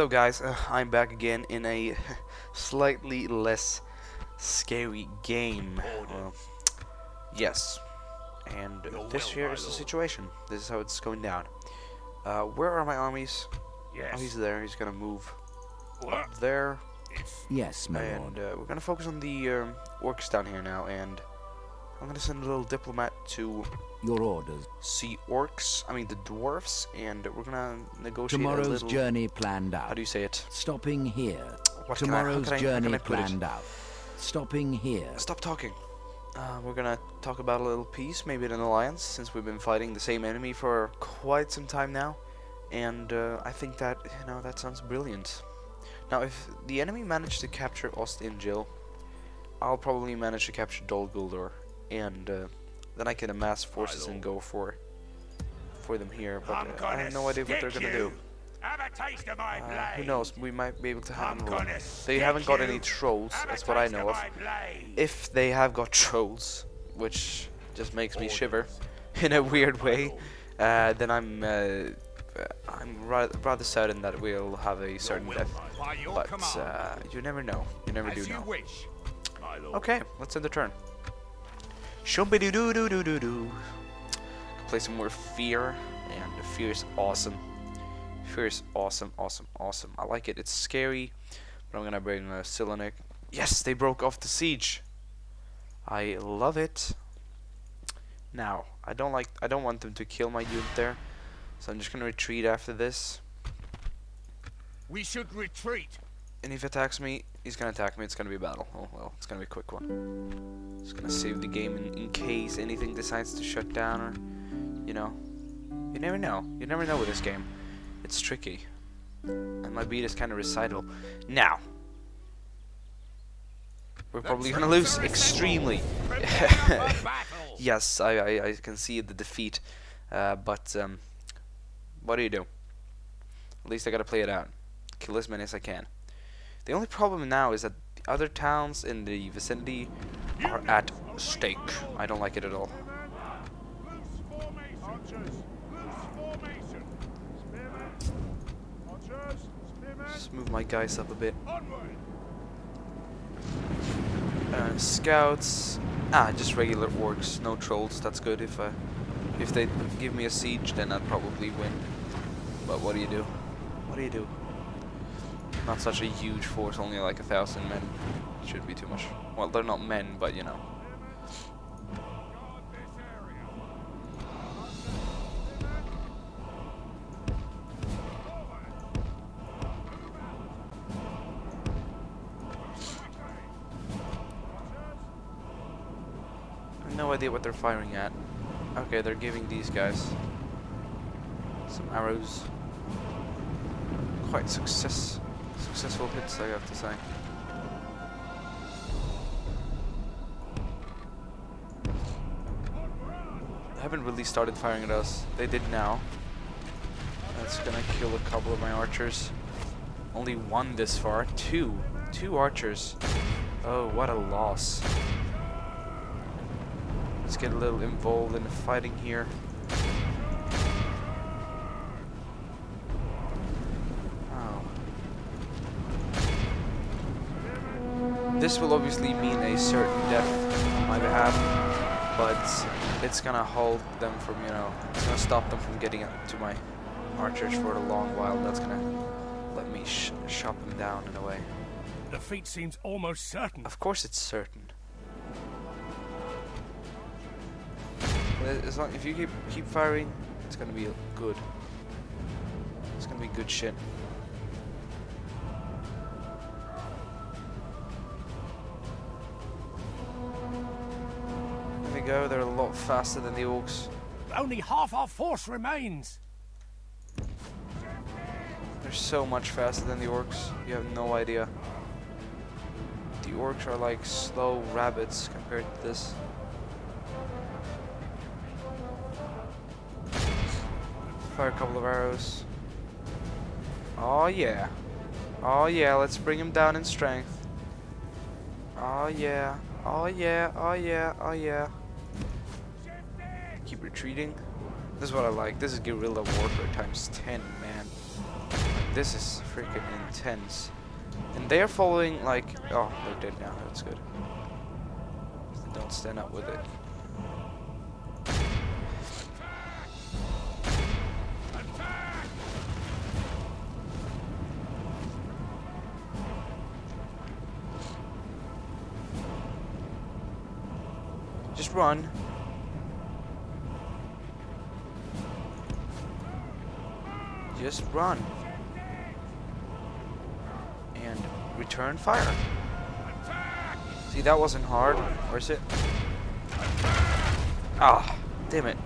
What's up guys, uh, I'm back again in a slightly less scary game. Uh, yes, and this here is the situation. This is how it's going down. Uh, where are my armies? Yes. Oh, he's there. He's gonna move What? up there. Yes, my And lord. uh, we're gonna focus on the um, orcs down here now. And I'm gonna send a little diplomat to Your orders. see orcs, I mean the dwarfs, and we're gonna negotiate a Tomorrow's little... journey planned out. How do you say it? Stopping here. What I- Tomorrow's I- journey I it? planned out. Stopping here. Stop talking. Uh, we're gonna talk about a little peace, maybe an alliance, since we've been fighting the same enemy for quite some time now. And uh, I think that, you know, that sounds brilliant. Now, if the enemy managed to capture Ost-in-Edhil, I'll probably manage to capture Dol Guldur, and uh, then I can amass forces and go for for them here. But uh, I have no idea what they're gonna do. Have a taste of my Uh, who knows? We might be able to handle them. They haven't got any trolls. That's what I know of. if they have got trolls, which just makes me shiver in a weird way, uh, then I'm uh, I'm ra- rather certain that we'll have a certain death. But uh, you never know. You never do you know. wish. Okay, let's end the turn. Shumbidi doo doo doo doo doo. Play some more fear, and the fear is awesome. Fear is awesome, awesome, awesome. I like it. It's scary, but I'm gonna bring uh, Silenik. Yes, they broke off the siege. I love it. Now, I don't like. I don't want them to kill my unit there, so I'm just gonna retreat after this. We should retreat. And if he attacks me, he's gonna attack me. It's gonna be a battle. Oh well, it's gonna be a quick one. Just gonna save the game in, in case anything decides to shut down or, you know, you never know. You never know with this game. It's tricky. And my beat is kind of recital. Now, we're probably gonna lose extremely. Prepare for battle. yes, I, I I can see the defeat, uh, but um, what do you do? At least I gotta play it out. Kill as many as I can. The only problem now is that the other towns in the vicinity are at stake. I don't like it at all. Just move my guys up a bit. Uh, scouts. Ah, just regular orcs, no trolls. That's good. If uh, if they give me a siege, then I'd probably win. But what do you do? What do you do? Not such a huge force, only like a thousand men. It Should be too much. Well, they're not men, but you know. No idea what they're firing at. Okay, they're giving these guys some arrows. Quite success, successful hits, I have to say. They haven't really started firing at us. They did now. That's gonna kill a couple of my archers. Only one this far. Two. Two archers. Oh, what a loss. Let's get a little involved in the fighting here. Oh. This will obviously mean a certain death on my behalf, but it's gonna hold them from, you know, it's gonna stop them from getting to my archers for a long while. That's gonna let me sh shop them down in a way. The Defeat seems almost certain. Of course it's certain. As long if you keep keep firing, it's gonna be good. It's gonna be good shit. Go, they're a lot faster than the orcs. Only half our force remains. They're so much faster than the orcs. You have no idea. The orcs are like slow rabbits compared to this. Fire a couple of arrows. Oh yeah. Oh yeah, let's bring him down in strength. Oh yeah. Oh yeah. Oh yeah. Oh yeah. Retreating. This is what I like. This is guerrilla warfare times 10, man. This is freaking intense. And they're following like oh they're dead now, that's good. Don't stand up with it. Just run. Just run. And return fire. See, that wasn't hard. Is it? Ah, damn it.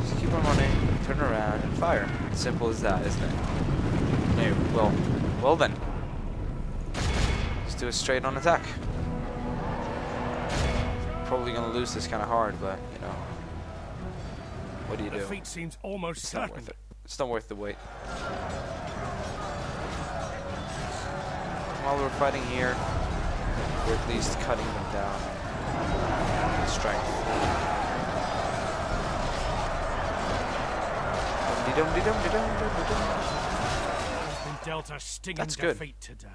Just keep on running, turn around, and fire. Simple as that, isn't it? No, well, well then. Let's do a straight on attack. Probably gonna lose this kind of hard, but, you know. What do you do? Defeat seems almost certain. Worth it. It's not worth the wait. While we're fighting here, we're at least cutting them down. in Strength. Been dealt a stinging That's good. defeat today.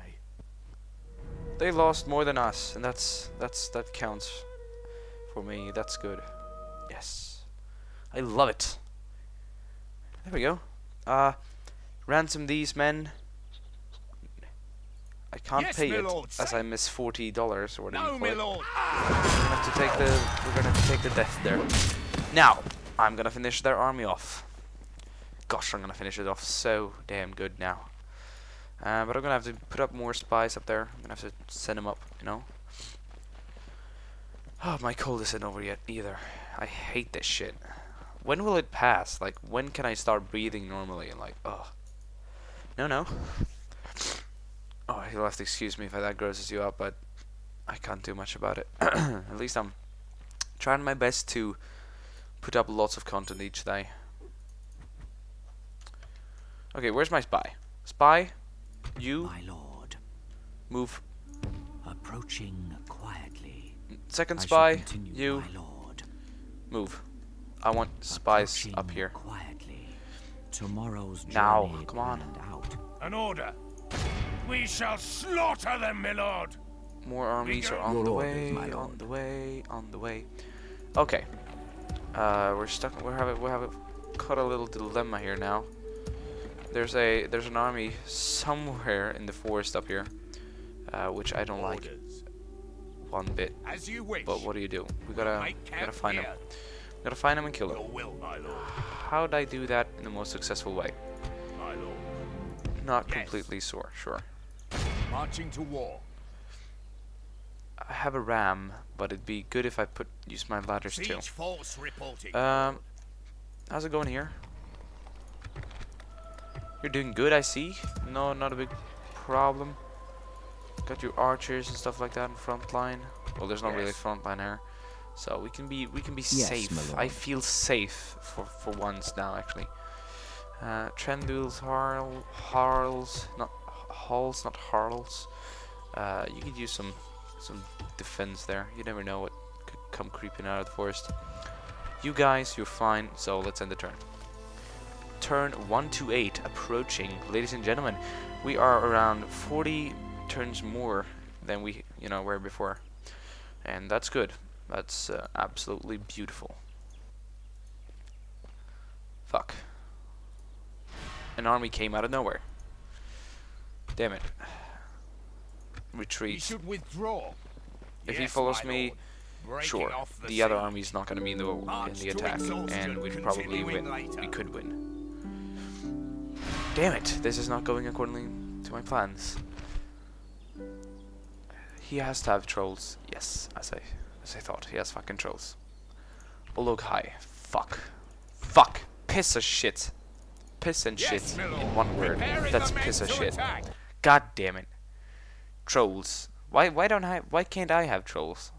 They lost more than us, and that's that's that counts for me. That's good. Yes, I love it. There we go. Uh, ransom these men. I can't Yes, pay it lord, as I miss forty dollars or whatever. No, my lord. We're gonna have to take the we're gonna have to take the death there. Now, I'm gonna finish their army off. Gosh, I'm gonna finish it off so damn good now. Uh, but I'm gonna have to put up more spies up there. I'm gonna have to send them up, you know. Oh, my cold isn't over yet either. I hate this shit. When will it pass? Like, when can I start breathing normally? And like, oh, No, no. Oh, you'll have to excuse me if that grosses you out, but I can't do much about it. At least I'm trying my best to put up lots of content each day. Okay, where's my spy? Spy, you My lord, move. approaching quietly. Second spy, you my lord. move. I want spies up here. Quietly. Tomorrow's Now, come on. planned out. An order. We shall slaughter them, my lord. More armies are on Your the way, my on the way, on the way. Okay. Uh, we're stuck. We have we have caught a little dilemma here now. There's a there's an army somewhere in the forest up here, uh, which I don't like one bit. As you wish. But what do you do? We gotta we gotta find them. Gotta find him and kill him. Will. How'd I do that in the most successful way? Not Yes. completely sure. Sure. Marching to war. I have a ram, but it'd be good if I put use my ladders too. Force reporting. Um, how's it going here? You're doing good, I see. No, not a big problem. Got your archers and stuff like that in front line. Well, there's not really front line here, so we can be we can be Yes, safe. I feel safe for for once now, actually. Uh, Trendules, Harl, Harls, not Halls, not Harls. Uh, you could use some some defense there. You never know what could come creeping out of the forest. You guys, you're fine, so let's end the turn. Turn 1 to 8 approaching. Ladies and gentlemen, we are around 40 turns more than we, you know, were before. And that's good. That's uh, absolutely beautiful. Fuck. An army came out of nowhere. Damn it. Retreat. should withdraw. If he follows me. Sure, the, the other siege. army's not going to be in the in the attack, and we'd probably win. later. We could win. Damn it! This is not going according to my plans. He has to have trolls. Yes, I as I thought, he has fucking trolls. Olog-hai. Fuck. Fuck. Piss of shit. Piss and shit in one word. That's piss of shit. attack. God damn it. Trolls. Why why don't I why can't I have trolls?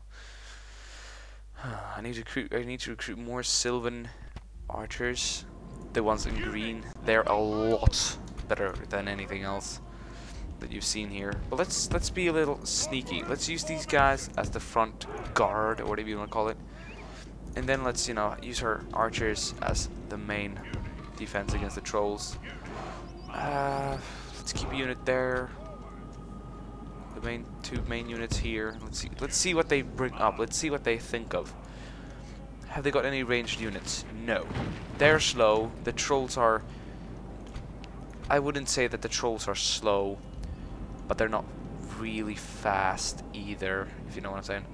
I need to recruit I need to recruit more Sylvan archers. The ones in green. They're a lot better than anything else that you've seen here. But let's let's be a little sneaky. Let's use these guys as the front guard or whatever you want to call it. And then let's, you know, use our archers as the main defense against the trolls. Uh, let's keep a unit there. The main two main units here. Let's see. Let's see what they bring up. Let's see what they think of. Have they got any ranged units? No. They're slow. The trolls are. I wouldn't say that the trolls are slow, but they're not really fast either. If you know what I'm saying.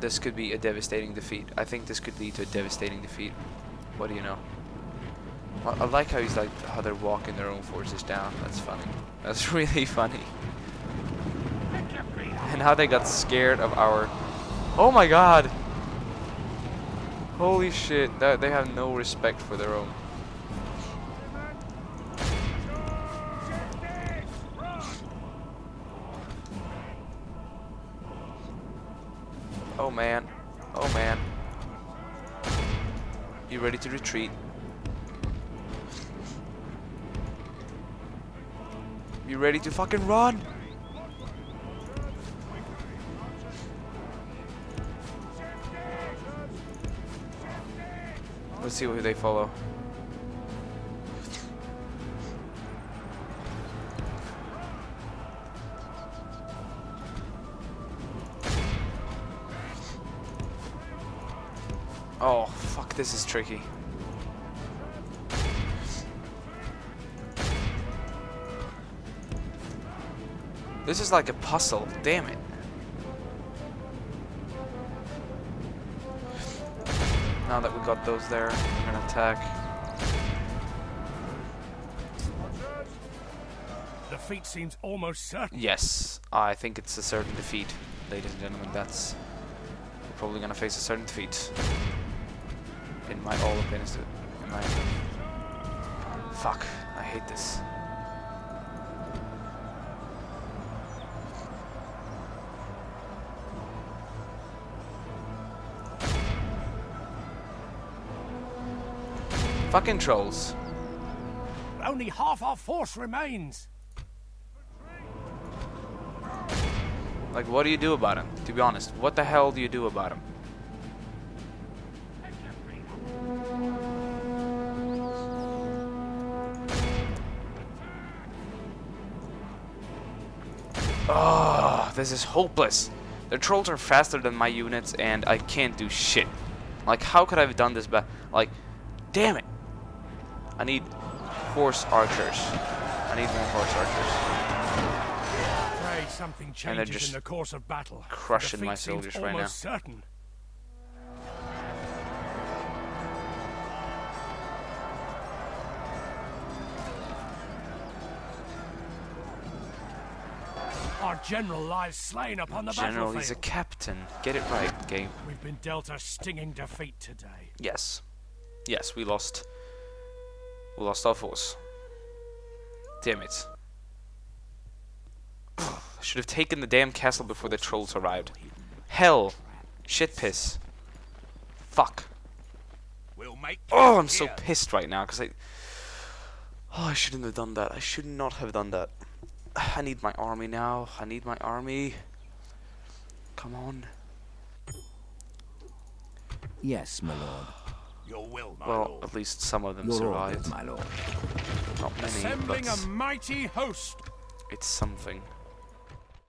This could be a devastating defeat. I think this could lead to a devastating defeat. What do you know? I, like how he's like how they're walking their own forces down. That's funny. That's really funny. And how they got scared of our. Oh my god! Holy shit! That they have no respect for their own. Oh man. Oh man. You ready to retreat? You ready to fucking run? Let's see who they follow. Oh, fuck, this is tricky. This is like a puzzle, damn it. Now that we got those there, we're gonna attack. Defeat seems almost certain. Yes, I think it's a certain defeat, ladies and gentlemen. That's we're probably gonna face a certain defeat. In my all opinions, in my fuck, I hate this. Fucking trolls. Only half our force remains. Like, what do you do about him? To be honest, what the hell do you do about him? Oh, this is hopeless. The trolls are faster than my units, and I can't do shit. Like, how could I have done this? But like, damn it! Horse archers. I need more horse archers. Pray something And they're just in the course of battle. crushing my soldiers right now. certain. Our general lies slain upon the General, he's a captain. Get it right, game. We've been dealt a stinging defeat today. Yes. Yes, we lost. We lost our force. Damn it. I should have taken the damn castle before the trolls arrived. Hell. Shit piss. Fuck. Oh, I'm so pissed right now because I. Oh, I shouldn't have done that. I should not have done that. I need my army now. I need my army. Come on. Yes, my lord. Your will, my Well, lord. at least some of them Your survived. orders, my lord. Not many, Assembling but a mighty host. it's something.